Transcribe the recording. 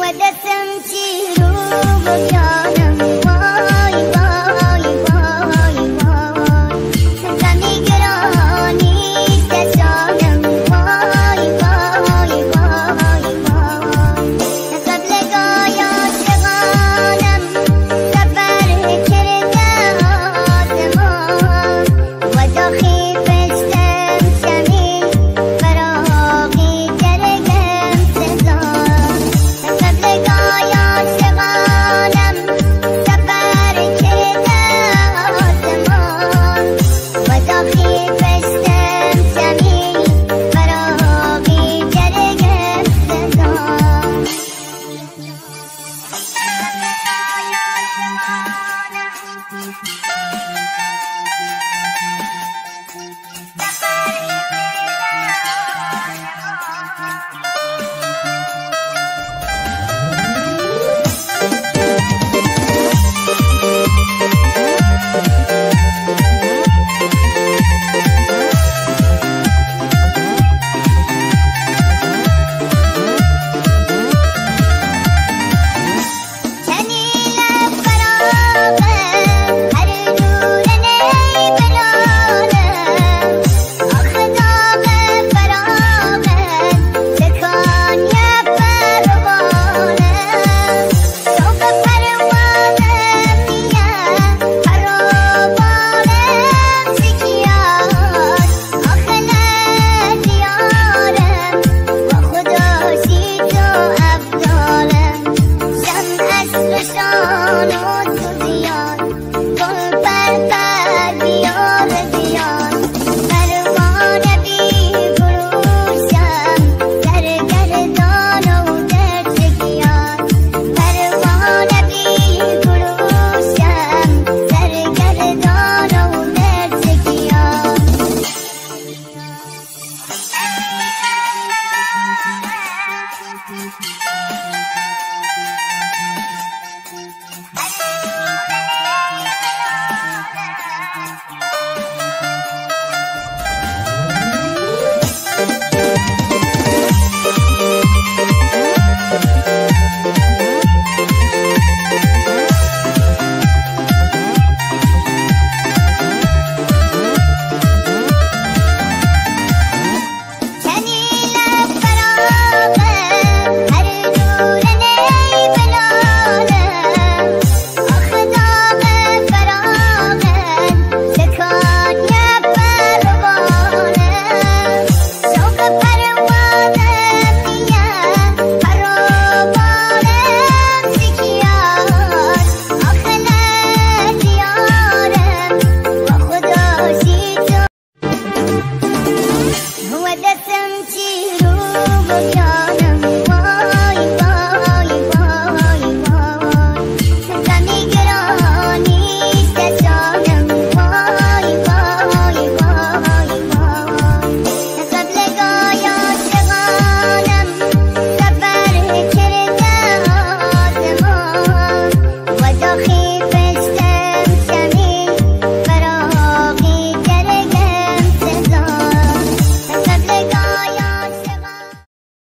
ودسم تيروهم يا